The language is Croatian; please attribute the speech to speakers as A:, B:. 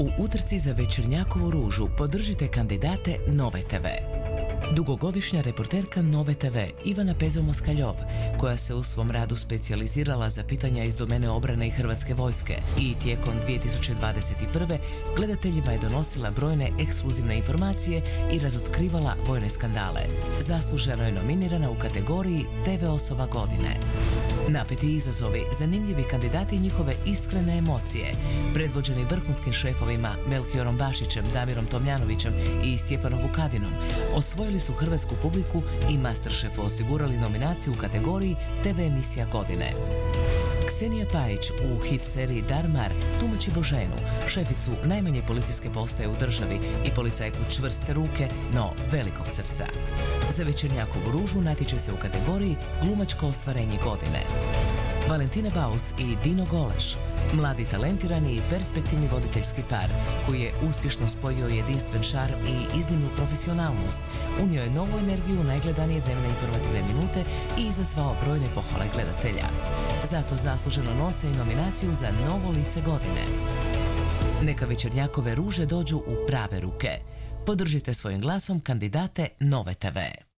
A: U utrci za Večernjakovu ružu podržite kandidate Nove TV. Dugogodišnja reporterka Nove TV Ivana Pezo-Moskaljov, koja se u svom radu specijalizirala za pitanja iz domene obrane i Hrvatske vojske i tijekom 2021. gledateljima je donosila brojne ekskluzivne informacije i razotkrivala vojne skandale. Zasluženo je nominirana u kategoriji TV osoba godine. Napeti izazovi, zanimljivi kandidati i njihove iskrene emocije, predvođeni vrhunskim šefovima Melkiorom Bašićem, Damirom Tomljanovićem i Stjepanom Vukadinom, osvojili su hrvatsku publiku i Masterchefu osigurali nominaciju u kategoriji TV emisija godine. Ksenija Pajić u hit seriji Darmar tumači Boženu, šeficu najmanje policijske postaje u državi i policajku čvrste ruke, no velikog srca. Za večernjakovu ružu natječe se u kategoriji Glumačko ostvarenje godine. Valentina Baus i Dino Goleš, mladi talentirani i perspektivni voditeljski par, koji je uspješno spojio jedinstven šar i iznimnu profesionalnost, unio je novu energiju u najgledanije dnevne informativne minute i izazvao brojne pohvale gledatelja. Zato zasluženo nose i nominaciju za novo lice godine. Neka večernjakove ruže dođu u prave ruke. Podržite svojim glasom kandidate Nove TV.